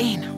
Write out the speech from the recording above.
In.